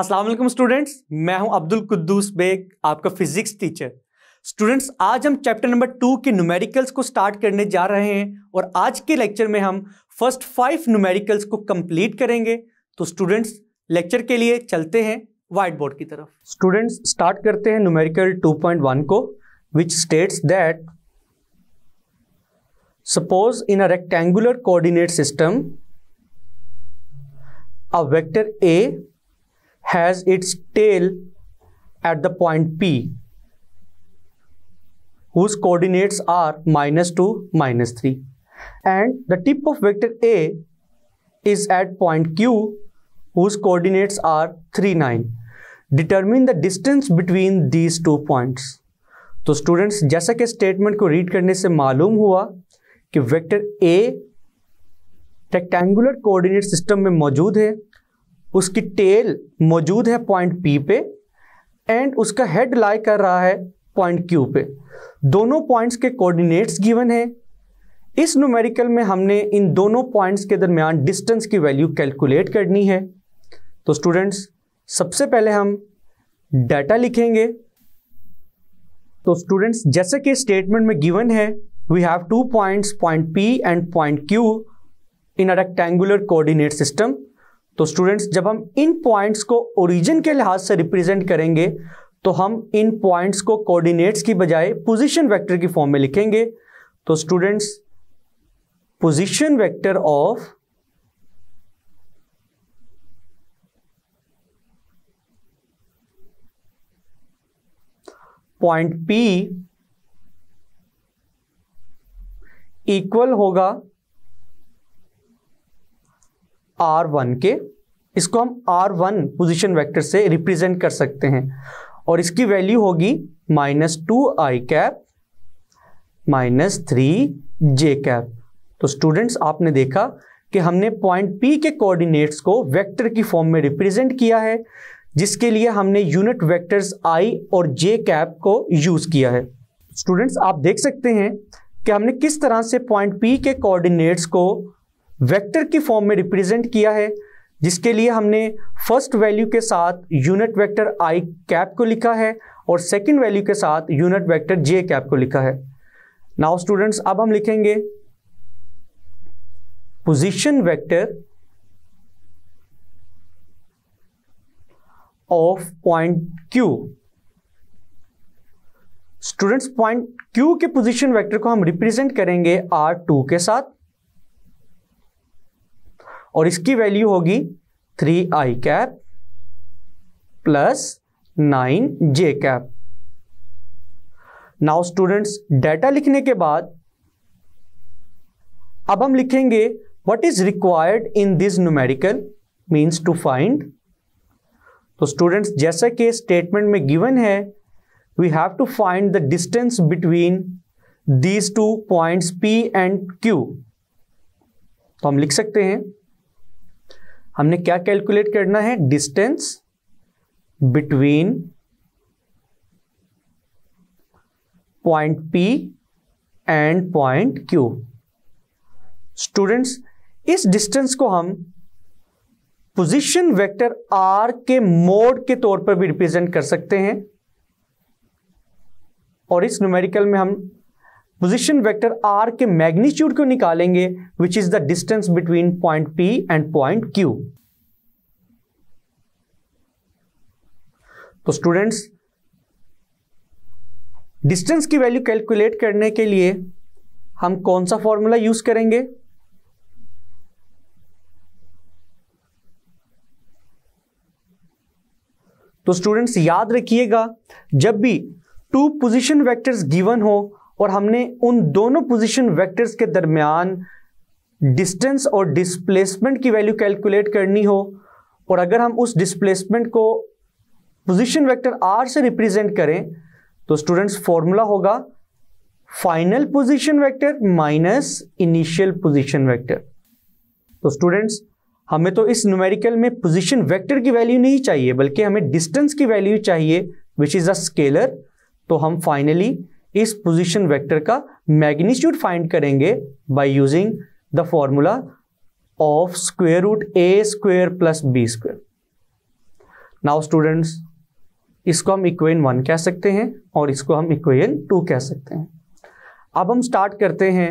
अस्सलाम वालेकुम स्टूडेंट्स, मैं हूँ अब्दुल कुद्दूस बेग, आपका फिजिक्स टीचर। स्टूडेंट्स, आज हम चैप्टर नंबर टू के न्यूमेरिकल्स को स्टार्ट करने जा रहे हैं और आज के लेक्चर में हम फ़र्स्ट फाइव न्यूमेरिकल्स को कंप्लीट करेंगे। तो स्टूडेंट्स लेक्चर के लिए चलते हैं व्हाइट बोर्ड की तरफ़। स्टूडेंट्स स्टार्ट करते हैं न्यूमेरिकल 2.1 को which states that suppose in a rectangular coordinate system a vector A has its tail at the point P whose coordinates are minus 2, minus 3 and the tip of vector A is at point Q whose coordinates are 3, 9. Determine the distance between these two points. तो students जैसा कि statement को read करने से मालूम हुआ कि vector A rectangular coordinate system में मौजूद है उसकी टेल मौजूद है पॉइंट पी पे एंड उसका हेड लाई कर रहा है पॉइंट क्यू पे। दोनों पॉइंट्स के कोऑर्डिनेट्स गिवन है। इस न्यूमेरिकल में हमने इन दोनों पॉइंट्स के दरमियान डिस्टेंस की वैल्यू कैलकुलेट करनी है। तो स्टूडेंट्स सबसे पहले हम डाटा लिखेंगे। तो स्टूडेंट्स जैसे कि स्टेटमेंट में गिवन है we have two points point P and point Q in a rectangular coordinate system तो स्टूडेंट्स जब हम इन पॉइंट्स को ओरिजिन के लिहाज से रिप्रेजेंट करेंगे तो हम इन पॉइंट्स को कोऑर्डिनेट्स की बजाय पोजीशन वेक्टर की फॉर्म में लिखेंगे। तो students position vector of point P equal होगा आर वन के, इसको हम आर वन पोजिशन वैक्टर से रिप्रेजेंट कर सकते हैं। और इसकी वैल्यू होगी minus two I cap minus three J cap तो स्टूडेंट्स आपने देखा कि हमने पॉइंट पी के कोऑर्डिनेट्स को वेक्टर की फॉर्म में रिप्रेजेंट किया है, जिसके लिए हमने यूनिट वेक्टर्स आई और जे कैप को यूज़ किया है। स्टूडेंट्स आप देख सकते हैं कि हमने किस तरह से पॉइंट पी के कोऑर्डिनेट्स को वेक्टर की फॉर्म में रिप्रेजेंट किया है, जिसके लिए हमने फ़र्स्ट वैल्यू के साथ यूनिट वेक्टर आई कैप को लिखा है और सेकंड वैल्यू के साथ यूनिट वेक्टर जे कैप को लिखा है। नाउ स्टूडेंट्स, अब हम लिखेंगे position vector of point Q. Students, point Q के पोजीशन वेक्टर को हम रिप्रेजेंट करेंगे आर टू के साथ। और इसकी वैल्यू होगी three I cap plus nine J cap now students data लिखने के बाद अब हम लिखेंगे what is required in this numerical means to find तो स्टूडेंट्स जैसा कि स्टेटमेंट में गिवन है we have to find the distance between these two points P and Q तो हम लिख सकते हैं हमने क्या कैलकुलेट करना है? Distance between point P and point Q students, इस डिस्टेंस को हम पोजीशन वेक्टर आर के मोड के तौर पर भी रिप्रेजेंट कर सकते हैं। और इस न्यूमेरिकल में हम पोजीशन वेक्टर आर के मैग्नीट्यूड को निकालेंगे which is the distance between point P and point Q तो स्टूडेंट्स डिस्टेंस की वैल्यू कैलकुलेट करने के लिए हम कौन सा फॉर्मूला यूज़ करेंगे? तो स्टूडेंट्स याद रखिएगा, जब भी टू पोजीशन वेक्टर्स गिवन हो और हमने उन दोनों पोजीशन वेक्टर्स के दरमियान डिस्टेंस और डिस्प्लेसमेंट की वैल्यू कैलकुलेट करनी हो। और अगर हम उस डिस्प्लेसमेंट को पोजीशन वेक्टर आर से रिप्रेजेंट करें तो स्टूडेंट्स फॉर्मूला होगा final position vector minus initial position vector तो स्टूडेंट्स हमें तो इस न्यूमेरिकल में पोजीशन वेक्टर की वैल्यू नहीं चाहिए, बल्कि हमें डिस्टेंस की वैल्यू चाहिए विच इज़ अ स्केलर तो हम फाइनली इस पोजीशन वेक्टर का मैग्नीट्यूड फाइंड करेंगे by using the formula of square root A square plus B square now students इसको हम इक्वेन वन कह सकते हैं और इसको हम इक्वेन टू कह सकते हैं। अब हम स्टार्ट करते हैं।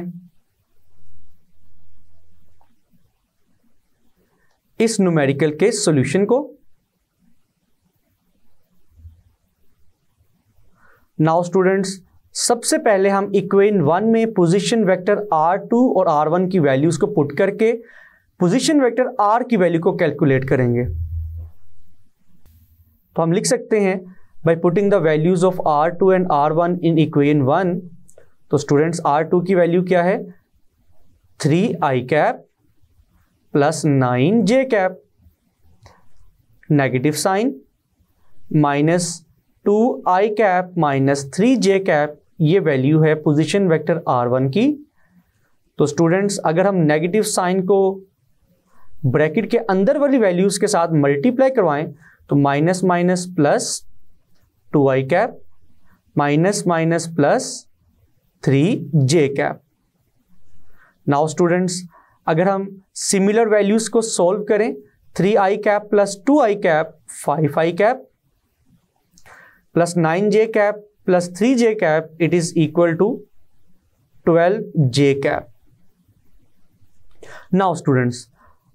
इस न्यूमेरिकल के सॉल्यूशन को। नाउ स्टूडेंट्स सबसे पहले हम इक्वेन वन में पोजीशन वेक्टर आर टू और आर वन की वैल्यूज़ को पुट करके पोजीशन वेक्टर आर की वैल्यू को कैलकुलेट करेंगे। तो हम लिख सकते हैं by putting the values of R two and R one in equation one तो स्टूडेंट्स आर टू की वैल्यू क्या है? Three I cap plus nine J cap negative sign minus two I cap minus three J cap, ये value है position vector are one की। तो students अगर हम नेगेटिव साइन को ब्रैकेट के अंदर वाली वैल्यूज़ के साथ मल्टीप्लाई करवाएँ तो minus minus plus two I cap minus minus plus three J cap now students अगर हम सिमिलर वैल्यूज़ को सॉल्व करें three I cap plus two I cap five I cap plus nine J cap, plus three J cap it is equal to twelve J cap. Now students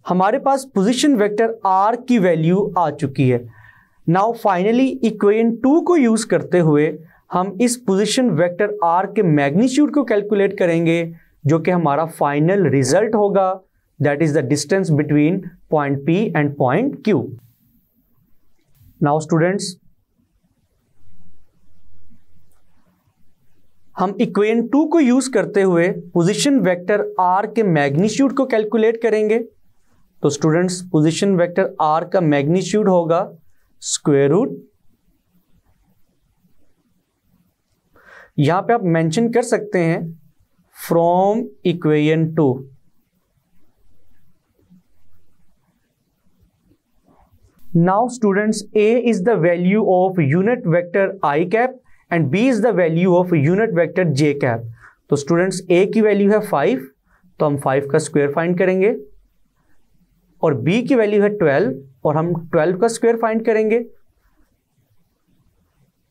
हमारे पास position vector are की value आ चुकी है। Now finally equation two को use करते हुए हम इस पोजीशन वेक्टर आर के मैग्नीट्यूड को कैलकुलेट करेंगे, जो कि हमारा फाइनल रिज़ल्ट होगा। That is the distance between point P and point Q now students हम इक्वेन टू को यूज़ करते हुए पोजीशन वेक्टर आर के मैग्नीट्यूड को कैलकुलेट करेंगे। तो स्टूडेंट्स पोजीशन वेक्टर आर का मैग्नीट्यूड होगा स्क्वेयर रूट यहाँ पे आप मेंशन कर सकते हैं from equation two now students A is the value of unit vector I cap and B is the value of unit vector J cap तो students ए की वैल्यू है फाइव तो हम फाइव का स्क्वायर फाइंड करेंगे। और b की value है ट्वेल्व और हम ट्वेल्व का स्क्वायर फाइंड करेंगे।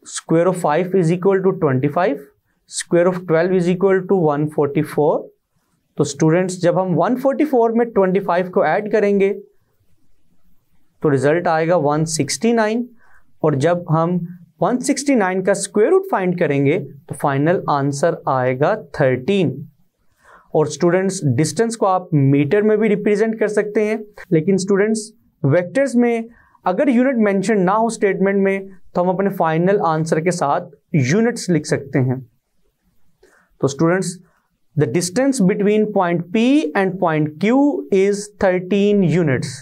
Square of five is equal to twenty five square of twelve is equal to one forty four तो स्टूडेंट्स जब हम वन फोर्टी फोर में ट्वेंटी फाइव को ऐड करेंगे तो रिज़ल्ट आएगा वन सिक्सटी नाइन और जब हम 169 का स्क्वायर रूट फाइंड करेंगे तो फाइनल आंसर आएगा 13 और स्टूडेंट्स डिस्टेंस को आप मीटर में भी रिप्रेजेंट कर सकते हैं, लेकिन स्टूडेंट्स वेक्टर्स में अगर यूनिट मेंशन ना हो स्टेटमेंट में तो हम अपने फाइनल आंसर के साथ यूनिट्स लिख सकते हैं. तो students the distance between point P and point Q is 13 units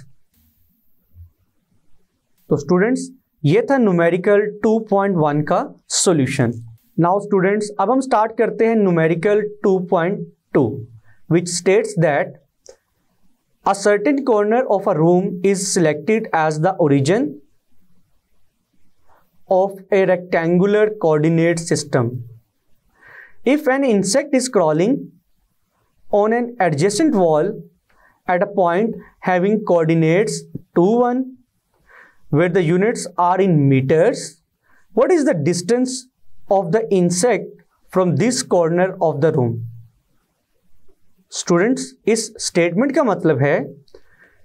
तो स्टूडेंट्स ये था न्यूमेरिकल 2.1 का सॉल्यूशन। नाउ स्टूडेंट्स अब हम स्टार्ट करते हैं numerical 2.2, point two which states that a at one corner of a room is selected as the origin of a rectangular coordinate system if an insect is crawling on an adjacent wall at a point having coordinates two one where the units are in meters, what is the distance of the insect from this corner of the room? Students इस statement का मतलब है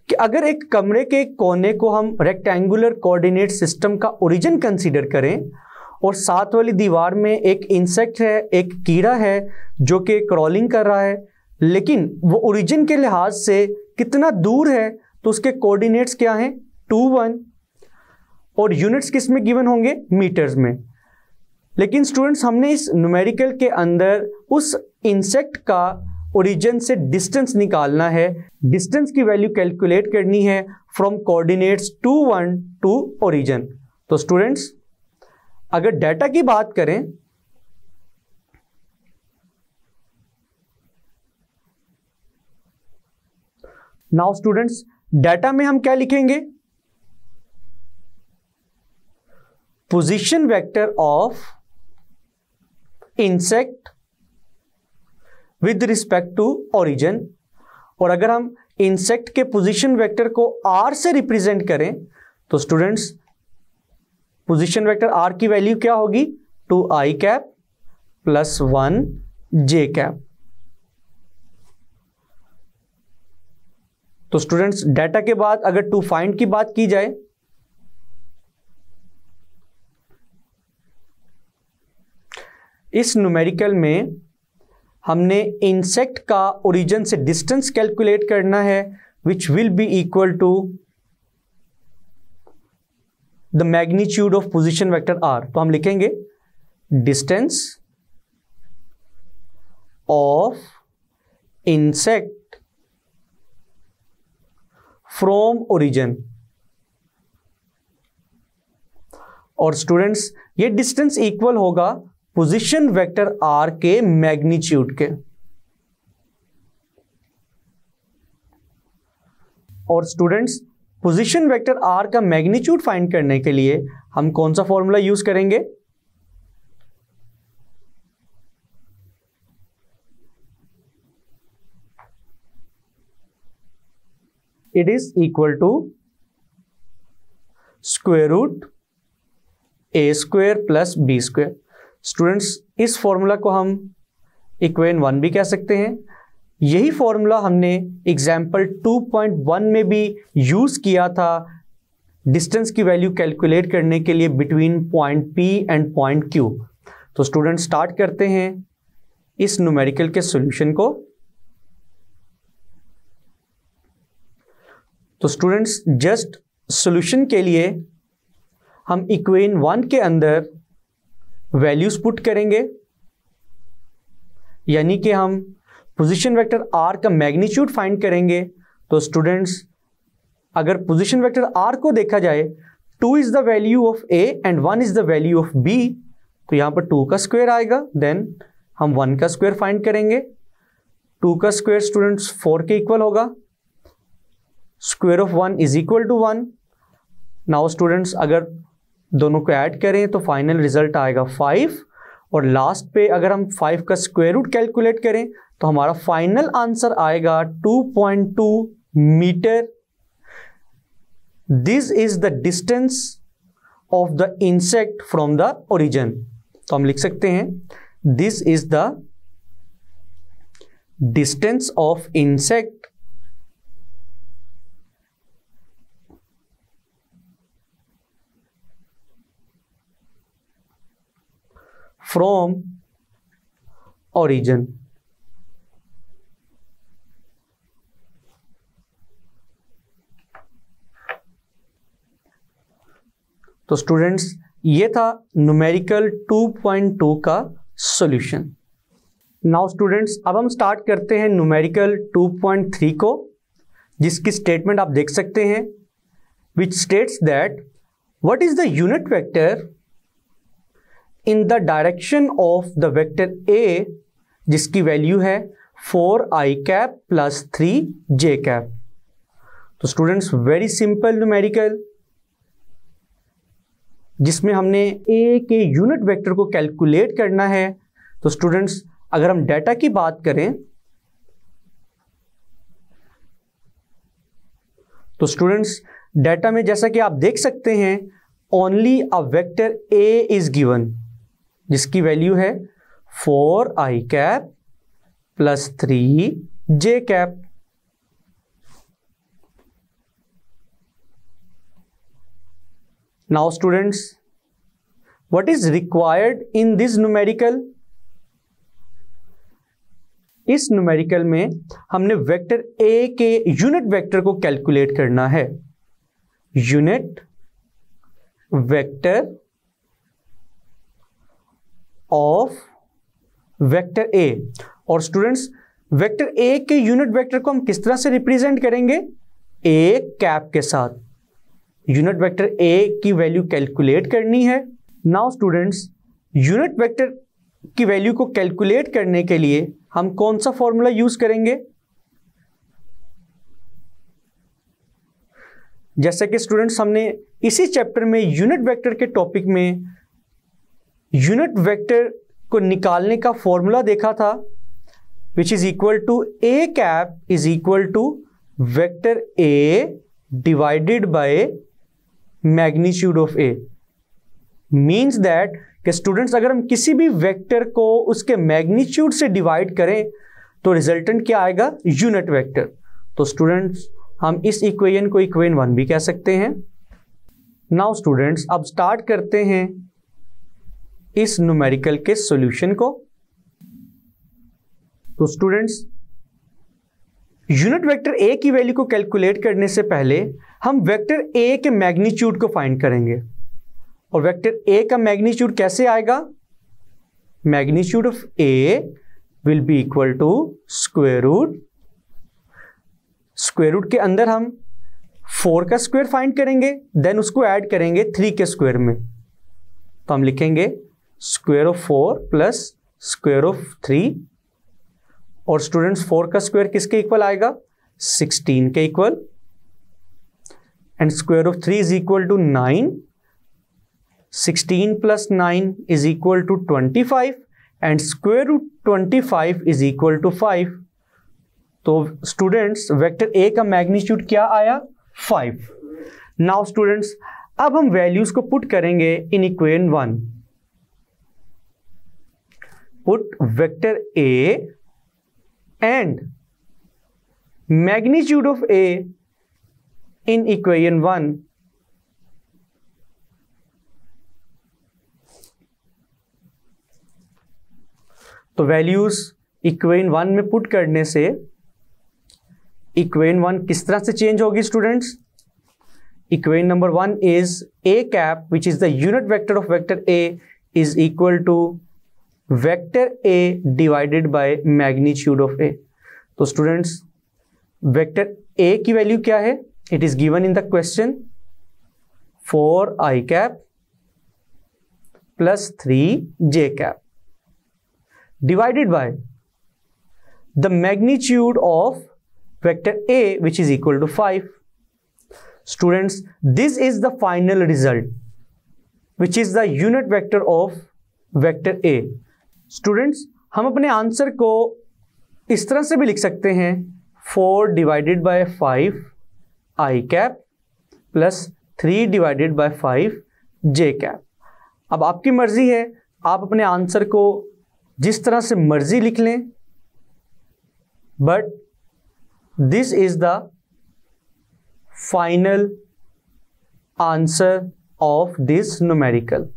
कि अगर एक कमरे के कोने को हम रेक्टेंगुलर कोऑर्डिनेट सिस्टम का ओरिजिन कंसीडर करें और साथ वाली दीवार में एक इंसेक्ट है एक कीड़ा है जो कि क्रॉलिंग कर रहा है लेकिन वो ओरिजिन के लिहाज से कितना दूर है तो उसके कोऑर्डिनेट्स क्या हैं? टू वन और यूनिट्स किसमें गिवन होंगे? मीटर्स में। लेकिन स्टूडेंट्स हमने इस न्यूमेरिकल के अंदर उस इंसेक्ट का ओरिजिन से डिस्टेंस निकालना है। डिस्टेंस की वैल्यू कैलकुलेट करनी है from coordinates two one to origin तो स्टूडेंट्स अगर डाटा की बात करें नाउ स्टूडेंट्स डाटा में हम क्या लिखेंगे? Position vector of insect with respect to origin और अगर हम इंसेक्ट के पोजीशन वेक्टर को आर से रिप्रेजेंट करें तो स्टूडेंट्स पोजिशन वेक्टर आर की वैल्यू क्या होगी? Two I cap plus one J cap तो स्टूडेंट्स डेटा के बाद अगर टू फाइंड की बात की जाए इस न्यूमेरिकल में हमने इंसेक्ट का ओरिजिन से डिस्टेंस कैलकुलेट करना है which will be equal to the magnitude of position vector R तो हम लिखेंगे distance of insect from origin और स्टूडेंट्स ये डिस्टेंस इक्वल होगा पोजीशन वेक्टर आर के मैग्नीट्यूड के। और स्टूडेंट्स पोजीशन वेक्टर आर का मैग्नीट्यूड फाइंड करने के लिए हम कौन सा फॉर्मूला यूज़ करेंगे? It is equal to square root A square plus B square students इस फॉर्मूला को हम इक्वेन वन भी कह सकते हैं। यही फॉर्मूला हमने एग्ज़ाम्पल 2.1 में भी यूज़ किया था डिस्टेंस की वैल्यू कैलकुलेट करने के लिए between point P and point Q तो स्टूडेंट स्टार्ट करते हैं इस न्यूमेरिकल के सॉल्यूशन को। तो स्टूडेंट्स जस्ट सॉल्यूशन के लिए हम इक्वेन वन के अंदर वैल्यूज़ पुट करेंगे, यानी कि हम पोजीशन वेक्टर आर का मैग्नीट्यूड फाइंड करेंगे तो स्टूडेंट्स अगर पोजीशन वेक्टर आर को देखा जाए two is the value of A and one is the value of B तो यहाँ पर टू का स्क्वायर आएगा देन हम वन का स्क्वायर फाइंड करेंगे। टू का स्क्वायर स्टूडेंट्स फोर के इक्वल होगा। Square of one is equal to one now students अगर दोनों को ऐड करें तो फाइनल रिज़ल्ट आएगा फाइव। और लास्ट पे अगर हम फाइव का स्क्वायर रूट कैलकुलेट करें तो हमारा फाइनल आंसर आएगा two point two metre. This is the distance of the insect from the origin. तो हम लिख सकते हैं, this is the distance of insect. From origin. तो स्टूडेंट्स ये था न्यूमेरिकल 2.2 का सॉल्यूशन नाउ स्टूडेंट्स अब हम स्टार्ट करते हैं न्यूमेरिकल 2.3 को, जिसकी स्टेटमेंट आप देख सकते हैं which states that what is the unit vector in the direction of the vector A जिसकी वैल्यू है four i cap plus three j cap. तो स्टूडेंट्स वेरी सिंपल न्यूमेरिकल जिसमें हमने ए के यूनिट वेक्टर को कैलकुलेट करना है। तो स्टूडेंट्स, अगर हम डेटा की बात करें तो स्टूडेंट्स डेटा में जैसा कि आप देख सकते हैं only a vector A is given जिसकी वैल्यू है four i cap plus three j cap. Now students what is required in this numerical इस न्यूमेरिकल में हमने वेक्टर ए के यूनिट वेक्टर को कैलकुलेट करना है। Unit vector of vector A और स्टूडेंट्स वेक्टर ए के यूनिट वेक्टर को हम किस तरह से रिप्रेजेंट करेंगे? ए कैप के साथ। यूनिट वेक्टर ए की वैल्यू कैलकुलेट करनी है। नाउ स्टूडेंट्स यूनिट वेक्टर की वैल्यू को कैलकुलेट करने के लिए हम कौन सा फॉर्मूला यूज़ करेंगे? जैसे कि स्टूडेंट्स हमने इसी चैप्टर में यूनिट वेक्टर के टॉपिक में यूनिट वेक्टर को निकालने का फॉर्मूला देखा था which is equal to A cap is equal to vector A divided by magnitude of A means that कि स्टूडेंट्स अगर हम किसी भी वेक्टर को उसके मैग्नीट्यूड से डिवाइड करें तो रिजल्टेंट क्या आएगा? यूनिट वेक्टर तो स्टूडेंट्स हम इस इक्वेशन को इक्वेशन वन भी कह सकते हैं। नाउ स्टूडेंट्स अब स्टार्ट करते हैं। इस न्यूमेरिकल के सॉल्यूशन को। तो स्टूडेंट्स यूनिट वेक्टर ए की वैल्यू को कैलकुलेट करने से पहले हम वेक्टर ए के मैग्नीट्यूड को फाइंड करेंगे। और वेक्टर ए का मैग्नीट्यूड कैसे आएगा? Magnitude of A will be equal to square root square root के अंदर हम फोर का स्क्वायर फाइंड करेंगे देन उसको ऐड करेंगे थ्री के स्क्वायर में। तो हम लिखेंगे square of four plus square of three, और स्टूडेंट्स फोर का स्क्वायर किसके इक्वल आएगा? सिक्सटीन के equal and square of three is equal to nine sixteen plus nine is equal to twenty five and square root twenty five is equal to five तो students vector A का magnitude क्या आया? Five now students अब हम values को put करेंगे in equation one put vector A and magnitude of A in equation 1 तो values equation one में पुट करने से इक्वेन वन किस तरह से चेंज होगी students equation number one is A cap which is the unit vector of vector A is equal to vector A divided by magnitude of A. तो students, vector A की value क्या है? It is given in the question four i cap plus three j cap divided by the magnitude of vector A which is equal to five students this is the final result which is the unit vector of vector A students हम अपने answer को इस तरह से भी लिख सकते हैं। Four divided by five i cap plus three divided by five j cap अब आपकी मर्ज़ी है, आप अपने आंसर को जिस तरह से मर्ज़ी लिख लें। But this is the final answer of this numerical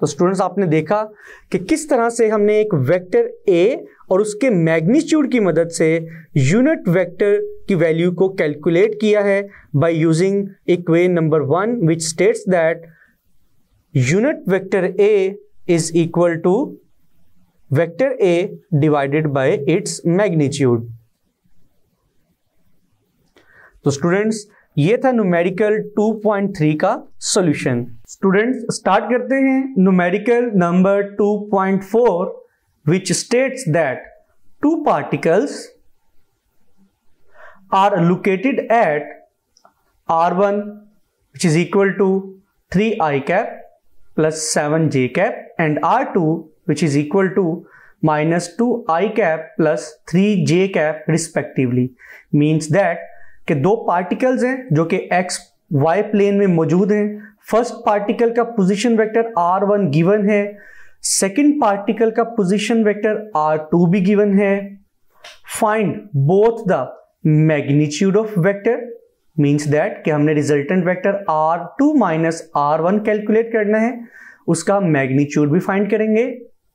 तो स्टूडेंट्स आपने देखा कि किस तरह से हमने एक वेक्टर ए और उसके मैग्नीट्यूड की मदद से यूनिट वेक्टर की वैल्यू को कैलकुलेट किया है by using इक्वे number one which states that unit vector A is equal to vector A divided by its magnitude तो स्टूडेंट्स ये था न्यूमेरिकल 2.3 का सॉल्यूशन स्टूडेंट्स स्टार्ट करते हैं numerical number 2.4 point four which state that two particles are located at r one which is equal to three i cap plus seven j cap and r two which is equal to minus two i cap plus three j cap respectively means that कि दो particles हैं जो कि X Y plane में मौजूद हैं। First particle का position vector r one given है। सेकंड पार्टिकल का पोजीशन वेक्टर आर टू भी गिवन है। Find both the magnitude of vector means that कि हमने resultant vector r two minus r one calculate करना है। उसका मैग्नीट्यूड भी फाइंड करेंगे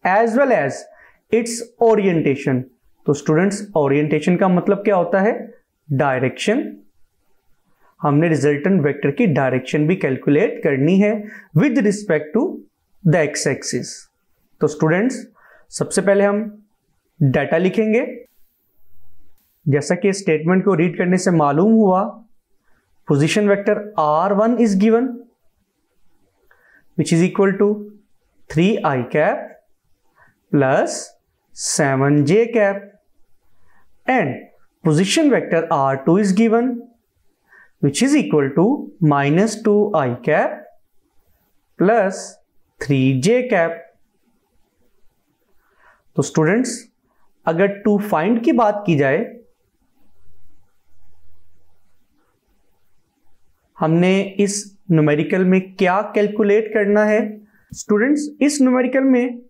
as well as its orientation तो स्टूडेंट्स ओरिएंटेशन का मतलब क्या होता है? डायरेक्शन, हमने रिजल्टेंट वेक्टर की डायरेक्शन भी कैलकुलेट करनी है with respect to the x axis तो स्टूडेंट्स सबसे पहले हम डाटा लिखेंगे। जैसा कि स्टेटमेंट को रीड करने से मालूम हुआ position vector r one is given which is equal to three i cap plus seven j cap and position vector r2 is given, which is equal to minus 2 i cap plus 3j cap. तो students अगर to find की बात की जाए, हमने इस numerical में क्या कैलकुलेट करना है? स्टूडेंट्स इस न्यूमेरिकल में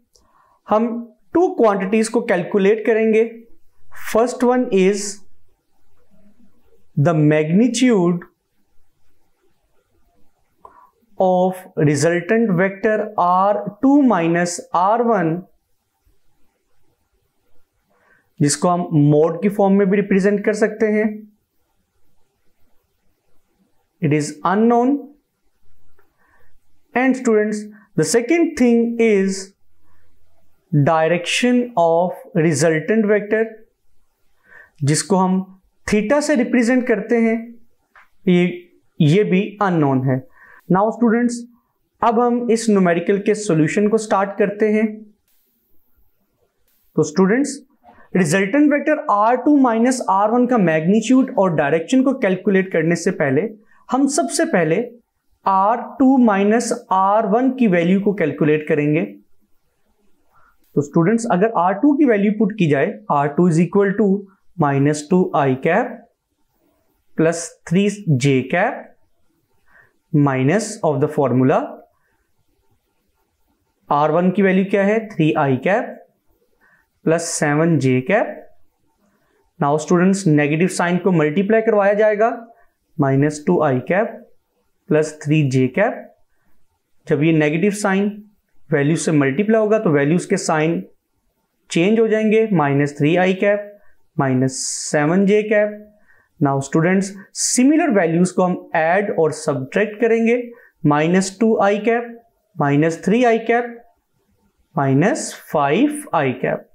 हम टू क्वांटिटीज को कैलकुलेट करेंगे। First one is the magnitude of resultant vector r two minus r one, जिसको हम मोड की फॉर्म में भी रिप्रेजेंट कर सकते हैं। It is unknown and students the second thing is direction of resultant vector जिसको हम थीटा से रिप्रेजेंट करते हैं, ये ये भी अननोन है। नाउ स्टूडेंट्स अब हम इस न्यूमेरिकल के सॉल्यूशन को स्टार्ट करते हैं। तो students resultant vector r2 minus r one का मैग्नीट्यूड और डायरेक्शन को कैलकुलेट करने से पहले, हम सबसे पहले r two minus r one की वैल्यू को कैलकुलेट करेंगे। तो स्टूडेंट्स अगर आर टू की वैल्यू पुट की जाए r two is equal to minus two i cap plus three j cap minus of the formula r one की value क्या है? Three i cap plus seven j cap. Now students, negative sign को multiply करवाया जाएगा। Minus two i cap plus three j cap. जब ये negative sign value से multiply होगा तो वैल्यूज़ के साइन चेंज हो जाएँगे। Minus three i cap minus seven j cap now students similar values को हम ऐड और सब्ट्रैक्ट करेंगे. Minus two i cap minus three i cap minus five i cap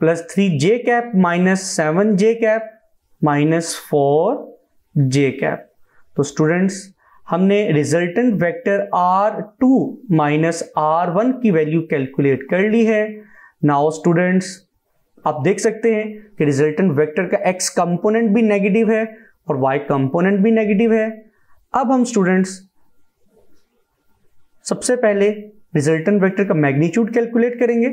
plus three j cap minus seven j cap minus four j cap तो students हमने resultant vector r two minus r one की value calculate कर ली है. Now students आप देख सकते हैं कि रिजल्टेंट वेक्टर का एक्स कंपोनेंट भी नेगेटिव है और वाई कंपोनेंट भी नेगेटिव है। अब हम स्टूडेंट्स सबसे पहले रिजल्टेंट वेक्टर का मैग्नीट्यूड कैलकुलेट करेंगे।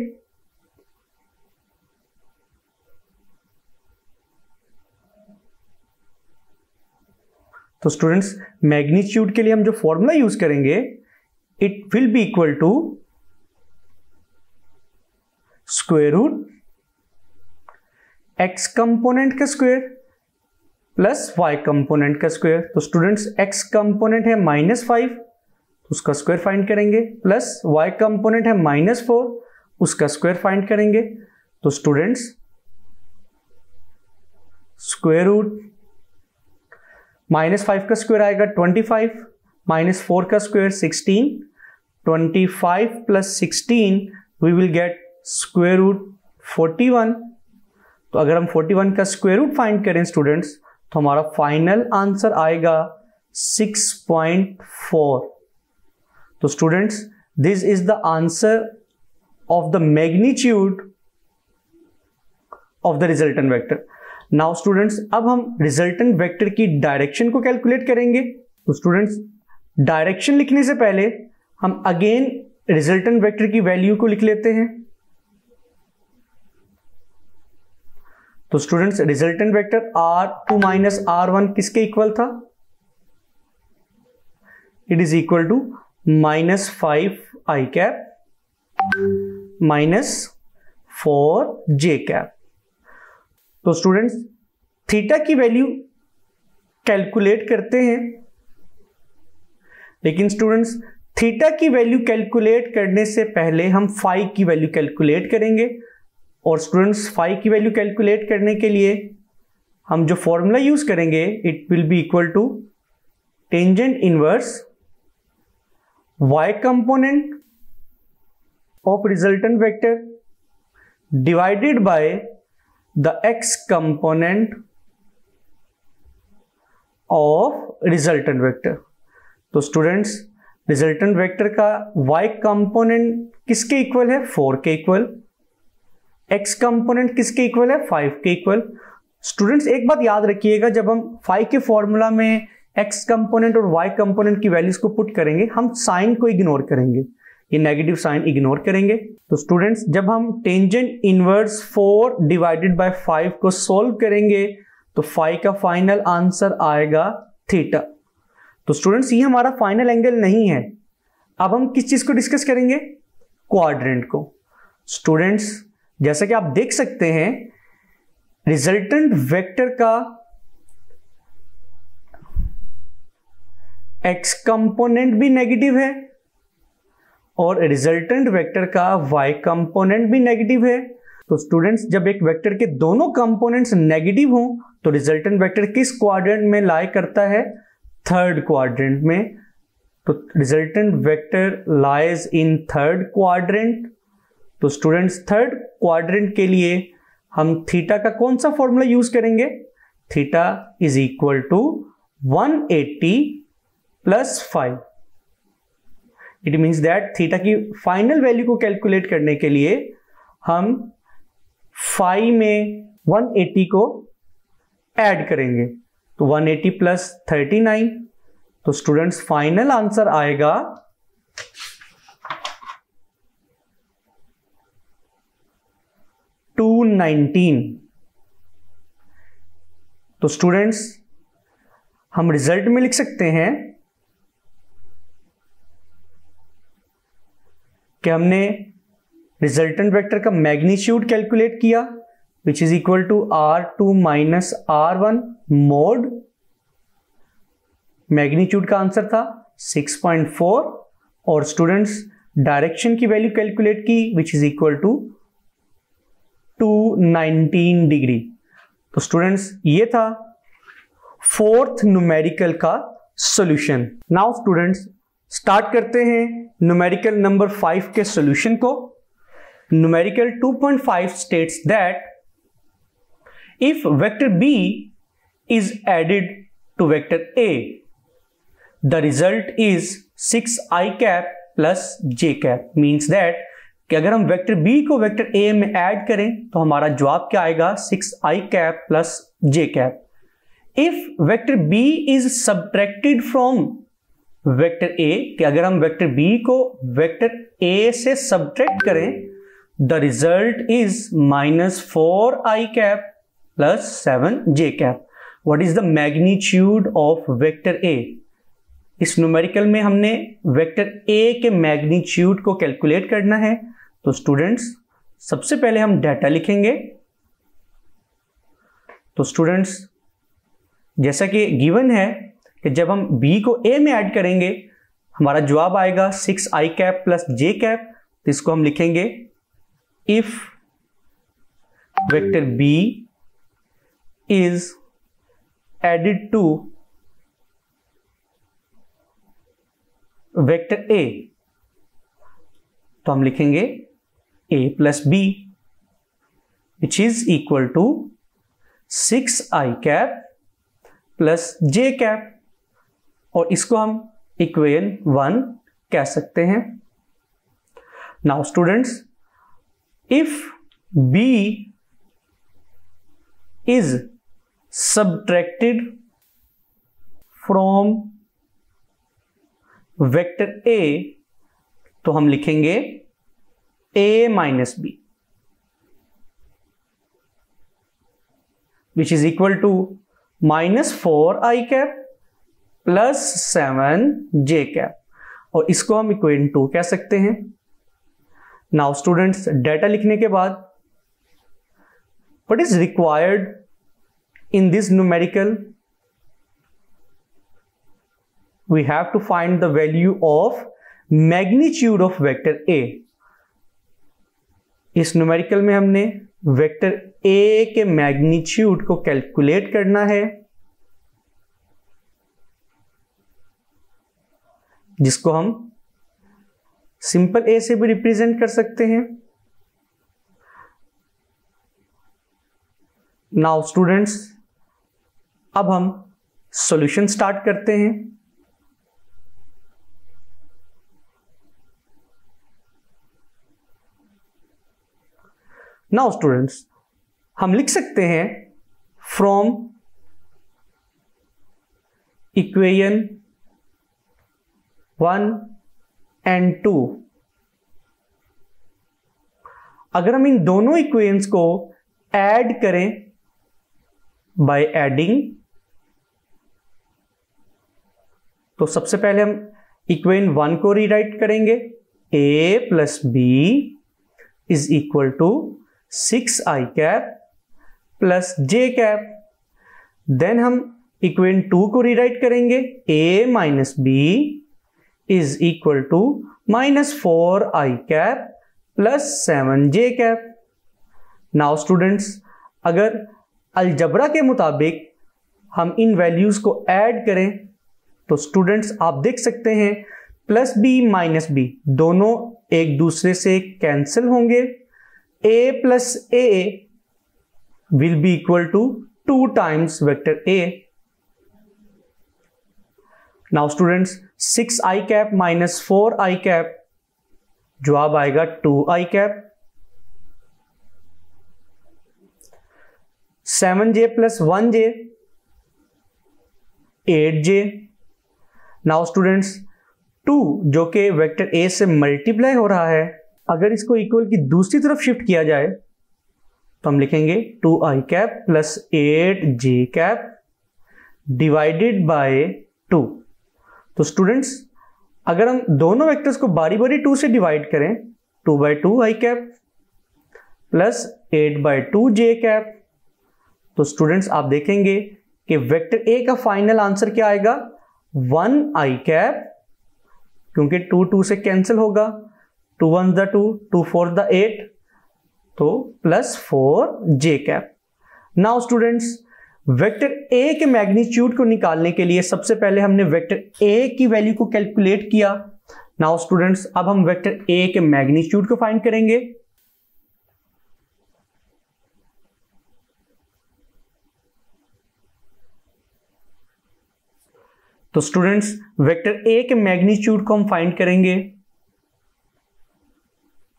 तो स्टूडेंट्स मैग्नीट्यूड के लिए हम जो फॉर्मूला यूज़ करेंगे it will be equal to square root x component का स्क्वेयर प्लस वाई कंपोनेंट का स्क्वेयर तो स्टूडेंट्स एक्स कंपोनेंट है माइनस फाइव उसका स्क्वायर फाइंड करेंगे. प्लस वाई कंपोनेंट है माइनस फोर उसका स्क्वायर फाइंड करेंगे. तो students square root minus five का स्क्वायर आएगा ट्वेंटी फाइव माइनस फोर का square sixteen twenty five plus sixteen we will get square root forty one तो अगर हम फोर्टी वन का स्क्वेयर रूट फाइंड करें स्टूडेंट्स तो हमारा फाइनल आंसर आएगा सिक्स पॉइंट फोर तो students this is the answer of the magnitude of the resultant vector now students अब हम रिजल्टेंट वेक्टर की डायरेक्शन को कैलकुलेट करेंगे. तो स्टूडेंट्स डायरेक्शन लिखने से पहले हम अगेन रिजल्टेंट वेक्टर की वैल्यू को लिख लेते हैं. तो students resultant vector r two minus r one किसके इक्वल था? It is equal to minus five i cap minus four j cap तो स्टूडेंट्स थीटा की वैल्यू कैलकुलेट करते हैं। लेकिन स्टूडेंट्स थीटा की वैल्यू कैलकुलेट करने से पहले हम फाइव की वैल्यू कैलकुलेट करेंगे। और स्टूडेंट्स फाइव की वैल्यू कैलकुलेट करने के लिए हम जो फॉर्मूला यूज़ करेंगे it will be equal to tangent inverse y component of resultant vector divided by the x component of resultant vector तो स्टूडेंट्स रिजल्टेंट वेक्टर का y कंपोनेंट किसके इक्वल है? फोर के इक्वल x कंपोनेंट किसके equal है? Five के equal students एक बात याद रखिएगा, जब हम फाइव के फॉर्मूला में x कंपोनेंट और y कंपोनेंट की वैल्यूज़ को पुट करेंगे, हम साइन को इग्नोर करेंगे। ये नेगेटिव साइन इग्नोर करेंगे। तो स्टूडेंट्स जब हम tangent inverse four divided by five को सोल्व करेंगे तो फाइव का फाइनल आंसर आएगा थीटा तो स्टूडेंट्स ये हमारा फाइनल एंगल नहीं है। अब हम किस चीज़ को डिस्कस करेंगे? क्वाड्रेंट को। स्टूडेंट्स जैसा कि आप देख सकते हैं रिजल्टेंट वेक्टर का एक्स कंपोनेंट भी नेगेटिव है और रिजल्टेंट वेक्टर का वाई कंपोनेंट भी नेगेटिव है। तो स्टूडेंट्स जब एक वेक्टर के दोनों कंपोनेंट्स नेगेटिव हों तो रिजल्टेंट वेक्टर किस क्वाड्रेंट में लाई करता है? थर्ड क्वाड्रेंट में। तो resultant vector lies in third quadrant तो स्टूडेंट्स थर्ड क्वाड्रेंट के लिए हम थीटा का कौन सा फॉर्मूला यूज़ करेंगे? Theta is equal to 180 plus five it means that theta की फाइनल वैल्यू को कैलकुलेट करने के लिए हम फाइव में 180 को ऐड करेंगे। तो 180 प्लस 39 तो स्टूडेंट्स फाइनल आंसर आएगा टू नाइनटीन। तो स्टूडेंट्स, हम रिज़ल्ट में लिख सकते हैं कि हमने रिजल्टेंट वेक्टर का मैग्नीट्यूड कैलकुलेट किया which is equal to R two minus R one mod magnitude का आंसर था 6.4 और स्टूडेंट्स, डायरेक्शन की वैल्यू कैलकुलेट की which is equal to two nineteen degree तो स्टूडेंट्स ये था फोर्थ नुमेरिकल का सोल्यूशन नाउ स्टूडेंट्स स्टार्ट करते हैं न्यूमेरिकल नंबर फाइव के सॉल्यूशन को. Numerical 2.5 states that if vector B is added to vector A the result is six i cap plus j cap means that कि अगर हम vector B को vector A में add करें तो हमारा जवाब क्या आएगा? Six i cap plus j cap if vector B is subtracted from vector A कि अगर हम वेक्टर बी को वेक्टर ए से सब्ट्रैक्ट करें, the result is minus 4i cap plus 7j cap. What is the magnitude of vector A इस numerical में हमने vector A के मैग्नीट्यूड को कैलकुलेट करना है। तो स्टूडेंट्स सबसे पहले हम डाटा लिखेंगे। तो स्टूडेंट्स जैसा कि गिवन है कि जब हम B को A में ऐड करेंगे, हमारा जवाब आएगा six i cap plus j cap तो इसको हम लिखेंगे if vector b is added to vector A तो हम लिखेंगे a B which is equal to six i cap plus j cap और इसको हम इक्वेशन वन कह सकते हैं। Now students if B is subtracted from vector A तो हम लिखेंगे a minus B which is equal to minus four i cap plus seven j cap और इसको हम इक्वेशन टू कह सकते हैं। नाउ स्टूडेंट्स डेटा लिखने के बाद what is required in this numerical we have to find the value of magnitude of vector A इस न्यूमेरिकल में हमने वेक्टर ए के मैग्नीट्यूड को कैलकुलेट करना है, जिसको हम सिंपल ए से भी रिप्रेजेंट कर सकते हैं। नाउ स्टूडेंट्स अब हम सॉल्यूशन स्टार्ट करते हैं। नाउ स्टूडेंट्स हम लिख सकते हैं from equation one and two अगर हम इन दोनों इक्वेशंस को ऐड करें बाय एडिंग तो सबसे पहले हम इक्वेन वन को रीराइट करेंगे. A plus B is equal to six i cap plus j cap. Then हम इक्वेन टू को रीराइट करेंगे। A minus B is equal to minus four i cap plus seven j cap now students अगर algebra के मुताबिक हम इन values को add करें तो स्टूडेंट्स आप देख सकते हैं प्लस बी माइनस बी दोनों एक दूसरे से कैंसिल होंगे। A plus A will be equal to two times vector A now students six i cap minus four i cap जवाब आएगा two i cap seven j plus one j eight j now students two जो कि vector A से multiply हो रहा है अगर इसको इक्वल की दूसरी तरफ़ शिफ्ट किया जाए तो हम लिखेंगे two i cap plus eight j cap divided by two तो स्टूडेंट्स अगर हम दोनों वेक्टर्स को बारी बारी टू से डिवाइड करें two by two i cap plus eight by two j cap तो स्टूडेंट्स आप देखेंगे कि वेक्टर ए का फाइनल आंसर क्या आएगा? वन आई कैप क्योंकि टू टू से कैंसिल होगा। Two one the two two four the eight तो plus four j cap now students vector A के मैग्नीट्यूड को निकालने के लिए सबसे पहले हमने वेक्टर ए की वैल्यू को कैलकुलेट किया। नाउ स्टूडेंट्स अब हम वेक्टर ए के मैग्नीट्यूड को फाइंड करेंगे। तो स्टूडेंट्स वेक्टर ए के मैग्नीट्यूड को हम फाइंड करेंगे।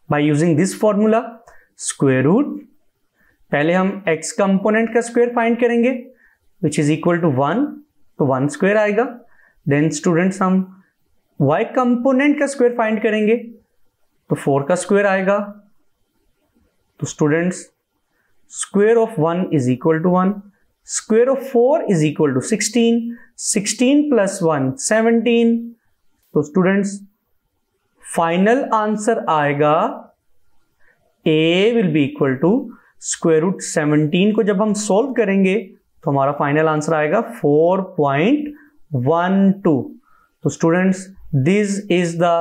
By using this formula square root पहले हम x कंपोनेंट का स्क्वेयर फाइंड करेंगे which is equal to one तो वन स्क्वायर आएगा। देन स्टूडेंट्स हम y कंपोनेंट का स्क्वेयर फाइंड करेंगे तो फोर का स्क्वेयर आएगा। तो students square of one is equal to one square of four is equal to sixteen sixteen plus one seventeen तो स्टूडेंट्स फाइनल आंसर आएगा A will be equal to square root seventeen को जब हम solve करेंगे तो हमारा final answer आएगा four point one two तो students this is the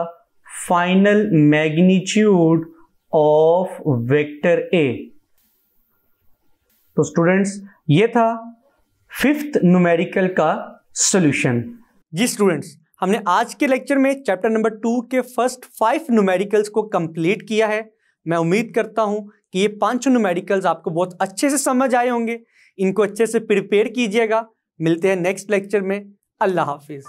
final magnitude of vector A तो स्टूडेंट्स ये था फिफ्थ न्यूमेरिकल का सॉल्यूशन जी स्टूडेंट्स हमने आज के लेक्चर में चैप्टर नंबर टू के फ़र्स्ट फाइव न्यूमेरिकल्स को कंप्लीट किया है। मैं उम्मीद करता हूँ कि ये पाँच न्यूमेरिकल्स आपको बहुत अच्छे से समझ आए होंगे। इनको अच्छे से प्रिपेयर कीजिएगा। मिलते हैं नेक्स्ट लेक्चर में। अल्लाह हाफिज़।